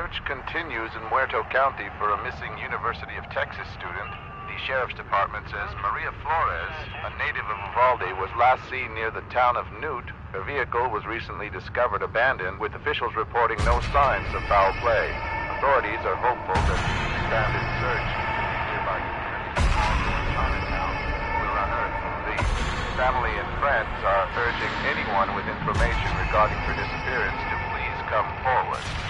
search continues in Muerto County for a missing University of Texas student. The Sheriff's Department says Maria Flores, a native of Uvalde, was last seen near the town of Newt. Her vehicle was recently discovered abandoned, with officials reporting no signs of foul play. Authorities are hopeful that the expanded search nearby Chinatown will unearth the family and friends are urging anyone with information regarding her disappearance to please come forward.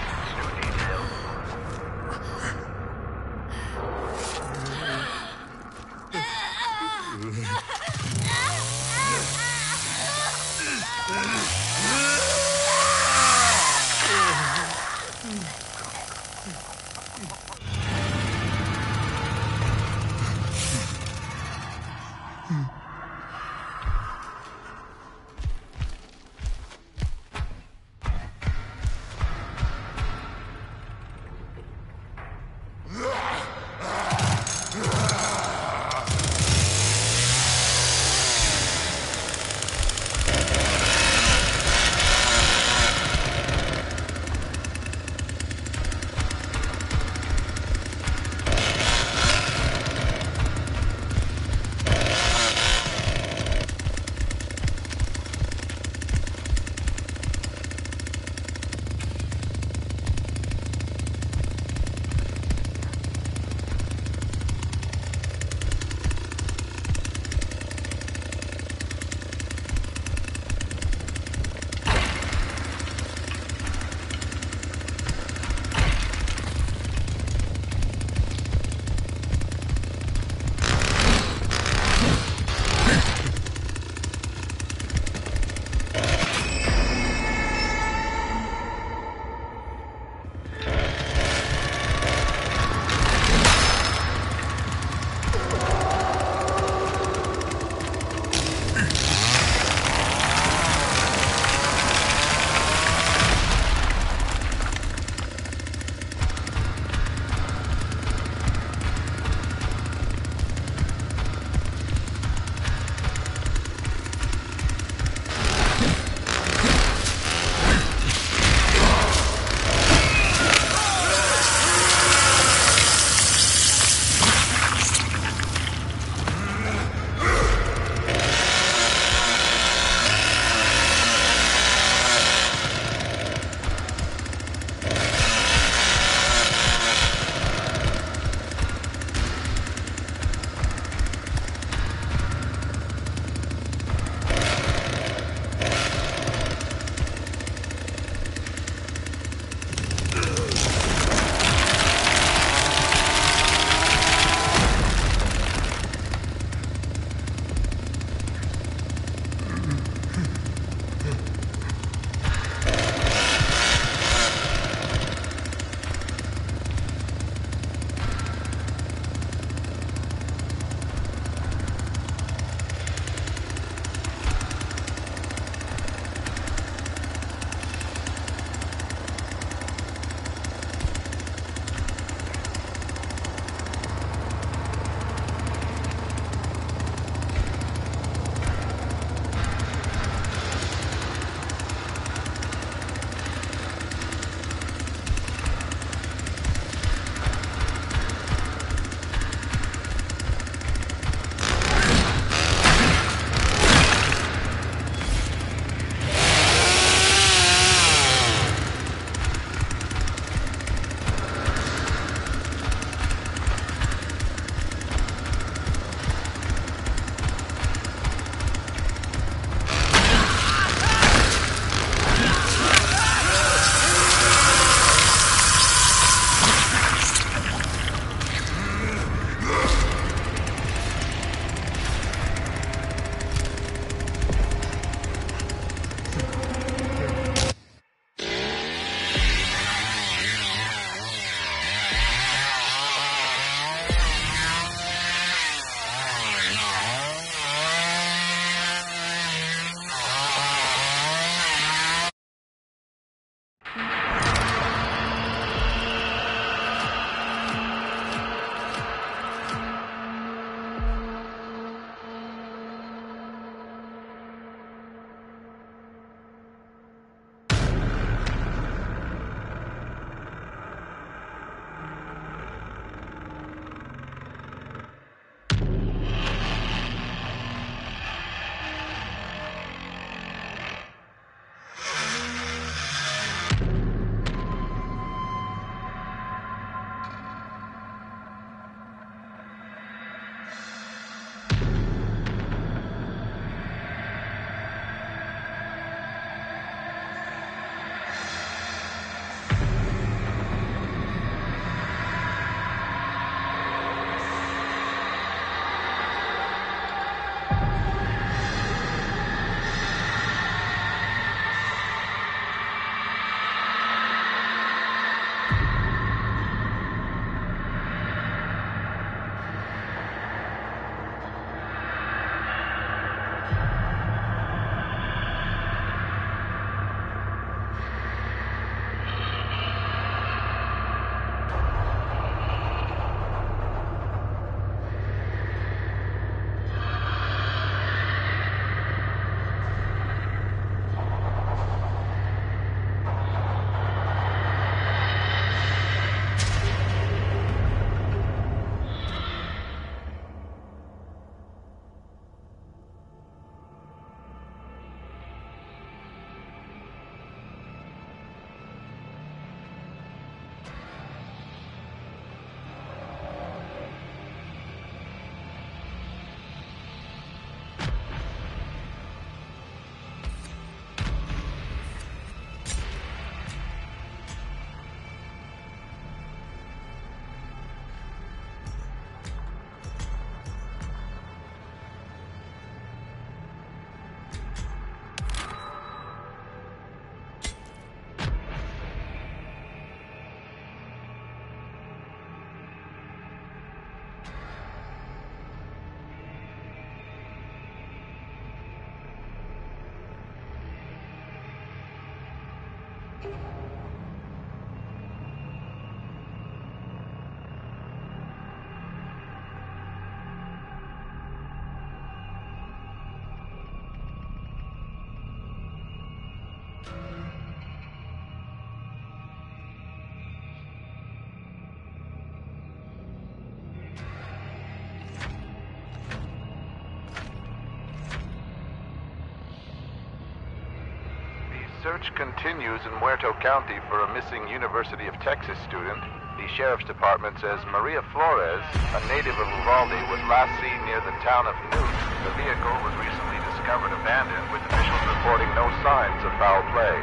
Search continues in Muerto County for a missing University of Texas student. The sheriff's department says Maria Flores, a native of Uvalde, was last seen near the town of Newt. The vehicle was recently discovered abandoned, with reporting no signs of foul play.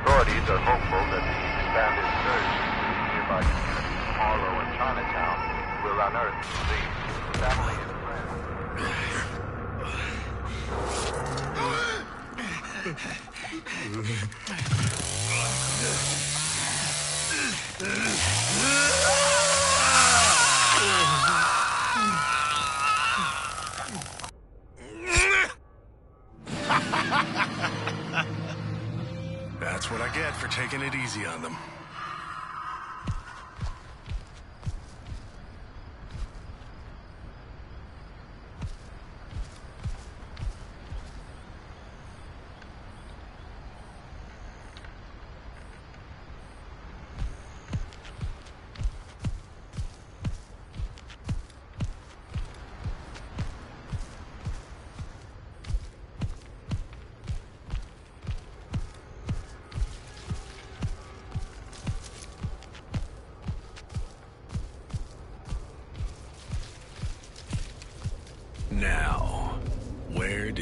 Authorities are hopeful that the expanded search in nearby communities Harlow and Chinatown will unearth the family and friends. for taking it easy on them.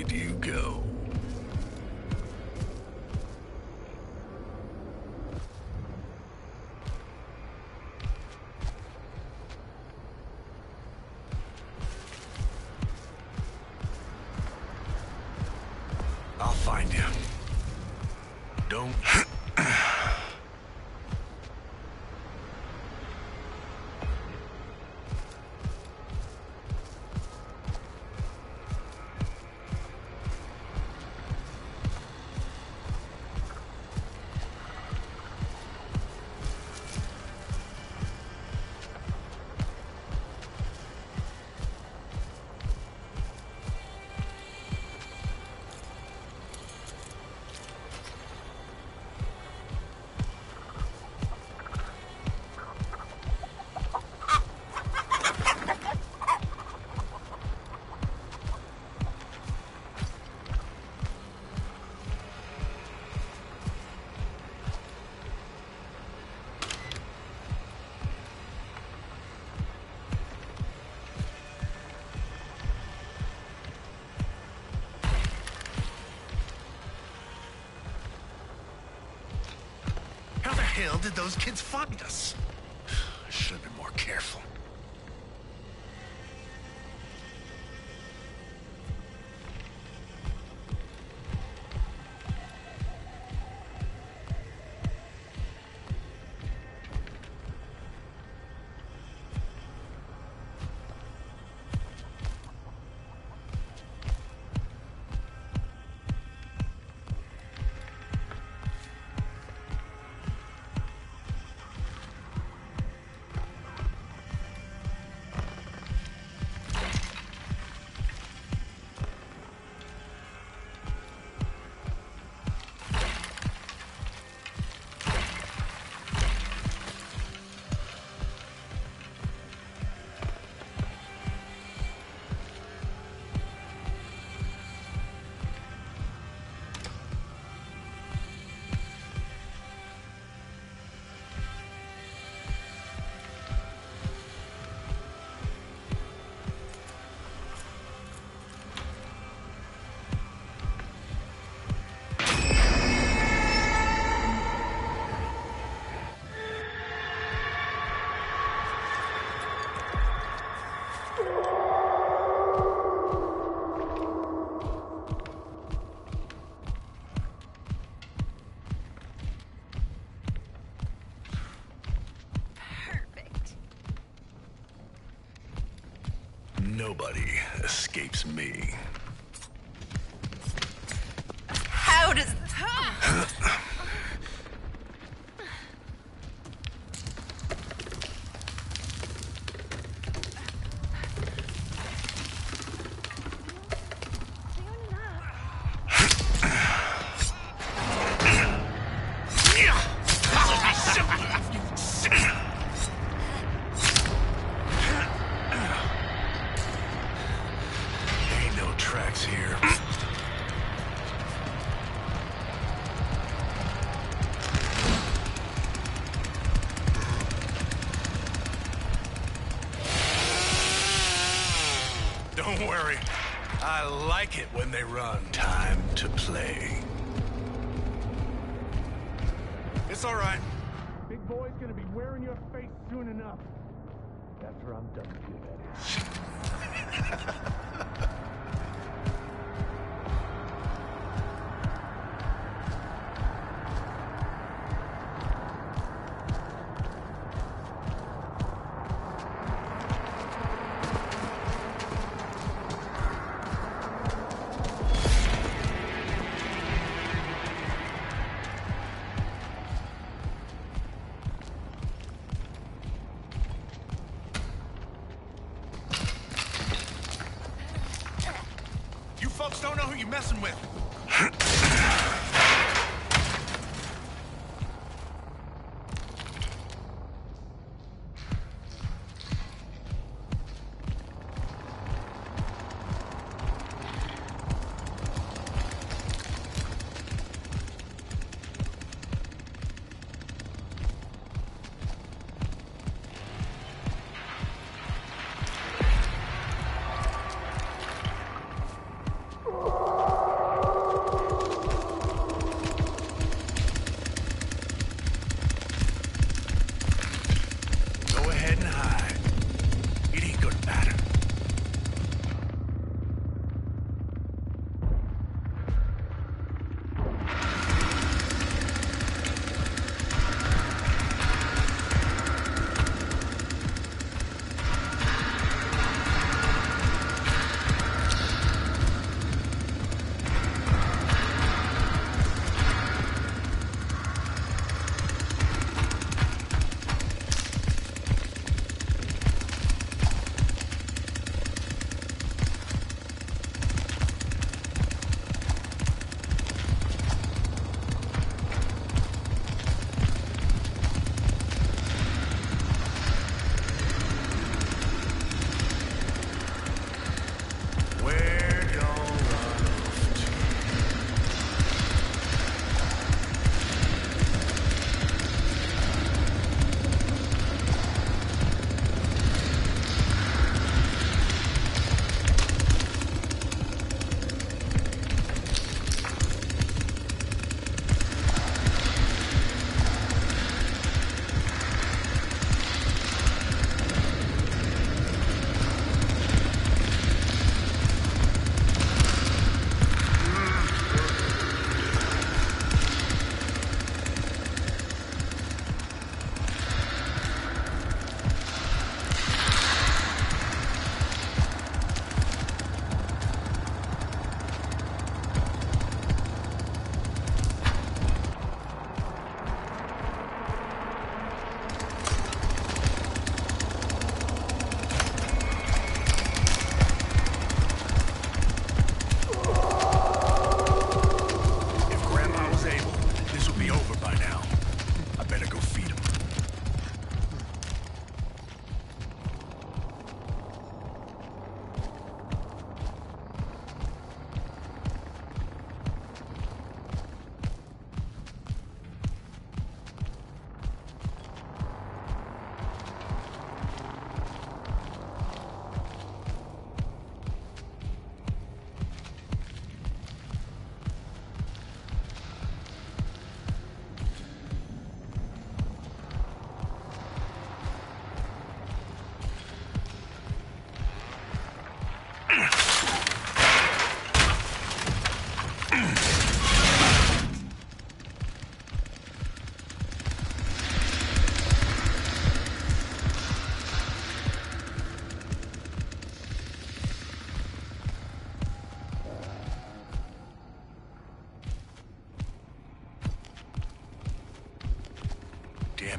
Did you go? I'll find you. Don't... hell did those kids find us? I like it when they run. Time to play. It's all right. Big boy's gonna be wearing your face soon enough. After I'm done with you, that is.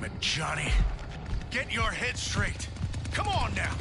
Damn it, Johnny. Get your head straight. Come on now.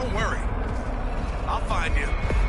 Don't worry. I'll find you.